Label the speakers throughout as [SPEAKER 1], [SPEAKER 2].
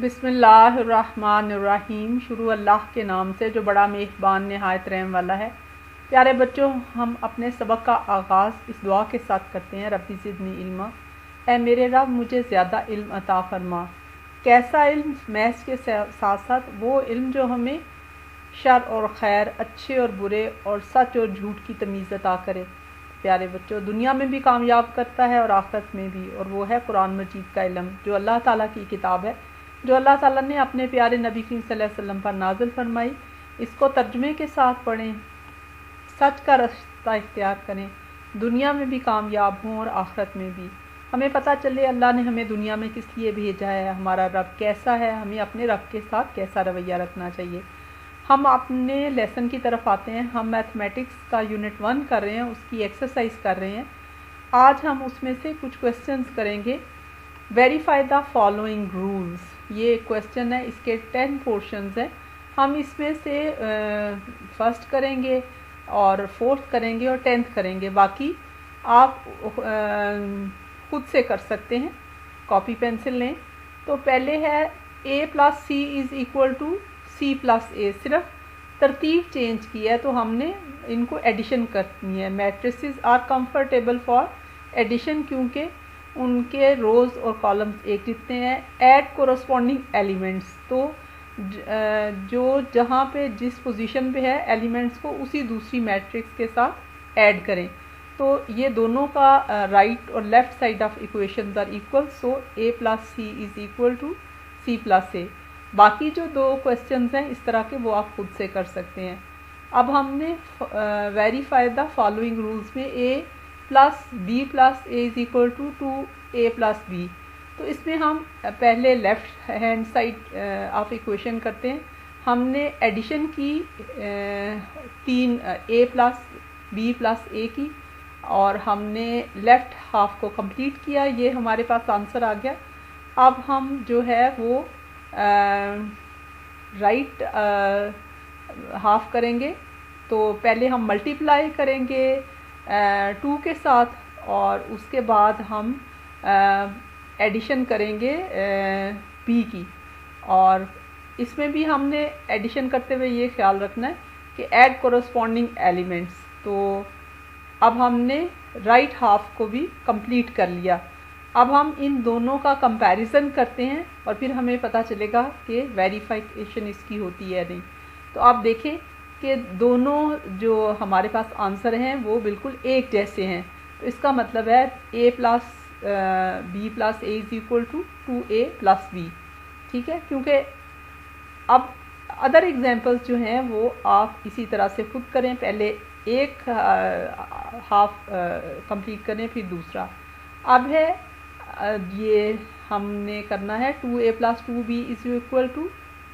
[SPEAKER 1] बिसमीम शुरू अल्लाह के नाम से, जो बड़ा मेहबान नहायत रहम वाला है। प्यारे बच्चों, हम अपने सबक का आगाज़ इस दुआ के साथ करते हैं रबी ज़िदनी इल्मा। ए मेरे रब, मुझे ज़्यादा इल्म अता फरमा। कैसा इल्म? मैथ्स के साथ साथ वो इल्म जो हमें शर और खैर, अच्छे और बुरे और सच और झूठ की तमीज़ अता करे। प्यारे बच्चों, दुनिया में भी कामयाब करता है और आखिरत में भी, और वो है कुरान मजीद का इलम, जो अल्लाह ताला की किताब है। जो अल्लाह ताला ने अपने प्यारे नबी करीम वसल्लम पर नाजिल फरमाई, इसको तर्जमे के साथ पढ़ें, सच का रास्ता इख्तियार करें, दुनिया में भी कामयाब हों और आखरत में भी। हमें पता चले अल्लाह ने हमें दुनिया में किस लिए भेजा है, हमारा रब कैसा है, हमें अपने रब के साथ कैसा रवैया रखना चाहिए। हम अपने लेसन की तरफ़ आते हैं, हम मैथमेटिक्स का यूनिट वन कर रहे हैं, उसकी एक्सरसाइज कर रहे हैं। आज हम उसमें से कुछ क्वेश्चंस करेंगे। वेरीफाई द फॉलोइंग रूल्स ये क्वेश्चन है, इसके टेन पोर्शंस हैं। हम इसमें से फ़र्स्ट करेंगे और फोर्थ करेंगे और टेंथ करेंगे। बाकी आप खुद से कर सकते हैं। कॉपी पेंसिल लें। तो पहले है A plus C is equal to C plus A सिर्फ़ तरतीब चेंज की है तो हमने इनको एडिशन करनी है। Matrices are comfortable for addition क्योंकि उनके रोज़ और कॉलम्स एक जितने हैं ऐड कोरस्पॉन्डिंग एलिमेंट्स तो जो जहाँ पे जिस पोजीशन पे है एलिमेंट्स को उसी दूसरी मैट्रिक्स के साथ ऐड करें। तो ये दोनों का राइट और left side of equation are equal so A plus C is equal to C plus A बाकी जो दो क्वेश्चन हैं, इस तरह के वो आप खुद से कर सकते हैं। अब हमने वेरीफाई द फॉलोइंग रूल्स में A plus B plus A is equal to two A plus B तो इसमें हम पहले left hand side of equation करते हैं। हमने एडिशन की तीन A plus B plus A की और हमने लेफ़्ट हाफ़ को कंप्लीट किया। ये हमारे पास आंसर आ गया। अब हम जो है वो राइट हाफ़ करेंगे। तो पहले हम मल्टीप्लाई करेंगे। टू के साथ और उसके बाद हम एडिशन करेंगे पी की। और इसमें भी हमने एडिशन करते हुए ये ख्याल रखना है कि ऐड कोरस्पॉन्डिंग एलिमेंट्स तो अब हमने राइट हाफ़ को भी कंप्लीट कर लिया। अब हम इन दोनों का कंपैरिजन करते हैं और फिर हमें पता चलेगा कि वेरीफिकेशन इसकी होती है नहीं। तो आप देखें कि दोनों जो हमारे पास आंसर हैं, वो बिल्कुल एक जैसे हैं। तो इसका मतलब है A plus B plus A is equal to two A plus B ठीक है? क्योंकि अब अदर एग्जांपल्स जो हैं, वो आप इसी तरह से खुद करें। पहले एक हाफ़ कंप्लीट करें, फिर दूसरा। अब है ये हमने करना है two A plus two B is equal to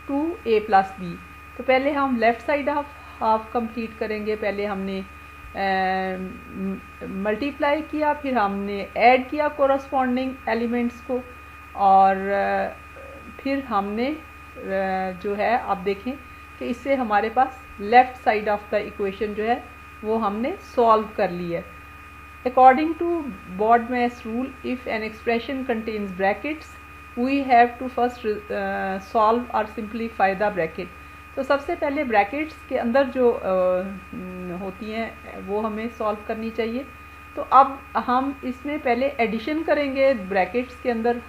[SPEAKER 1] two A plus B तो पहले हम left side half half complete करेंगे, पहले हमने मल्टीप्लाई किया, फिर हमने ऐड किया कोरस्पॉन्डिंग एलिमेंट्स को, और फिर हमने जो है, आप देखें कि इससे हमारे पास left side of the equation जो है, वो हमने सॉल्व कर ली है। According to BODMAS rule if an expression contains brackets we have to first solve और सिंप्लीफाई द ब्रैकेट तो सबसे पहले ब्रैकेट्स के अंदर जो आ, होती हैं वो हमें सॉल्व करनी चाहिए। तो अब हम इसमें पहले एडिशन करेंगे ब्रैकेट्स के अंदर।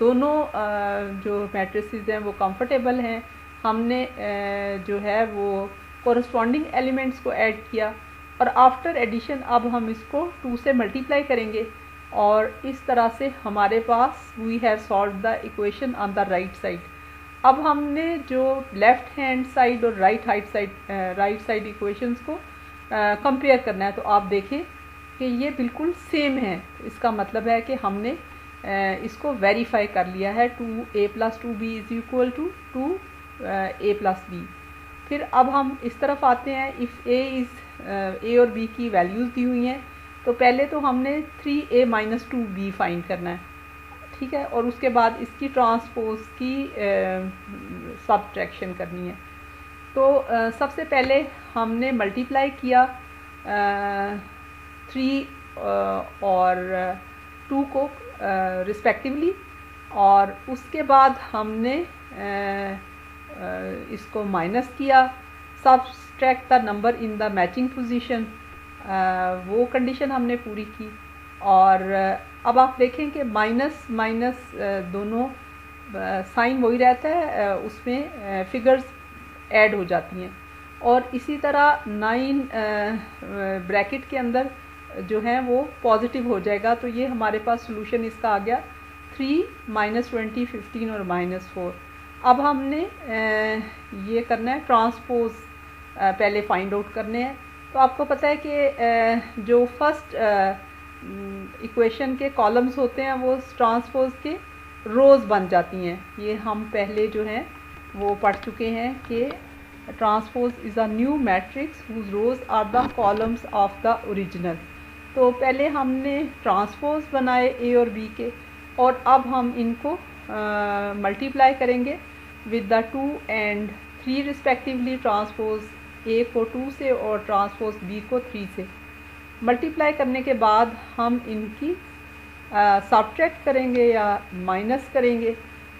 [SPEAKER 1] दोनों आ, जो मैट्रिसेस हैं वो कंफर्टेबल हैं। हमने आ, जो है वो कॉरस्पॉन्डिंग एलिमेंट्स को ऐड किया। और आफ्टर एडिशन अब हम इसको टू से मल्टीप्लाई करेंगे। और इस तरह से हमारे पास we have solve the equation on the right side अब हमने जो लेफ़्ट हैंड साइड और right height side right side equations को कंपेयर uh, करना है तो आप देखें कि ये बिल्कुल सेम है। इसका मतलब है कि हमने uh, इसको वेरीफाई कर लिया है। Two a plus two b is equal to two a plus b. फिर अब हम इस तरफ़ आते हैं। इफ़ ए इज़ ए और बी की वैल्यूज़ दी हुई हैं तो पहले तो हमने three a minus two b find करना है। ठीक है? और उसके बाद इसकी ट्रांसपोज की सब्ट्रैक्शन करनी है। तो आ, सबसे पहले हमने मल्टीप्लाई किया थ्री और टू को रिस्पेक्टिवली और उसके बाद हमने इसको माइनस किया। Subtract the number in the matching position वो कंडीशन हमने पूरी की। और अब आप देखें कि माइनस माइनस दोनों साइन वही रहता है उसमें फिगर्स ऐड हो जाती हैं। और इसी तरह नाइन ब्रैकेट के अंदर जो है वो पॉजिटिव हो जाएगा तो ये हमारे पास सोल्यूशन इसका आ गया, थ्री माइनस ट्वेंटी, फिफ्टीन और माइनस फोर। अब हमने ये करना है, ट्रांसपोज पहले फाइंड आउट करने हैं। तो आपको पता है कि जो फ़र्स्ट इक्वेशन के कॉलम्स होते हैं, वो ट्रांसपोज के रोज़ बन जाती हैं। ये हम पहले जो हैं, वो पढ़ चुके हैं कि transpose is a new matrix whose rows are the columns of the original तो पहले हमने ट्रांसपोज बनाए ए और बी के, और अब हम इनको मल्टीप्लाई करेंगे with the two and three respectively transpose a को टू से और ट्रांसपोज बी को थ्री से। मल्टीप्लाई करने के बाद हम इनकी सब्ट्रैक्ट करेंगे या माइनस करेंगे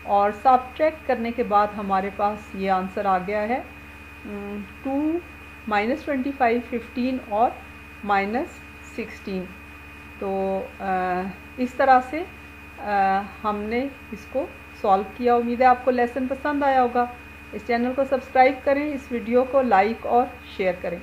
[SPEAKER 1] और सब्ट्रैक्ट करने के बाद हमारे पास ये आंसर आ गया है two minus twenty five fifteen और माइनस सिक्सटीन तो आ, इस तरह से आ, हमने इसको सॉल्व किया। उम्मीद है आपको लेसन पसंद आया होगा। इस चैनल को सब्सक्राइब करें इस वीडियो को लाइक और शेयर करें।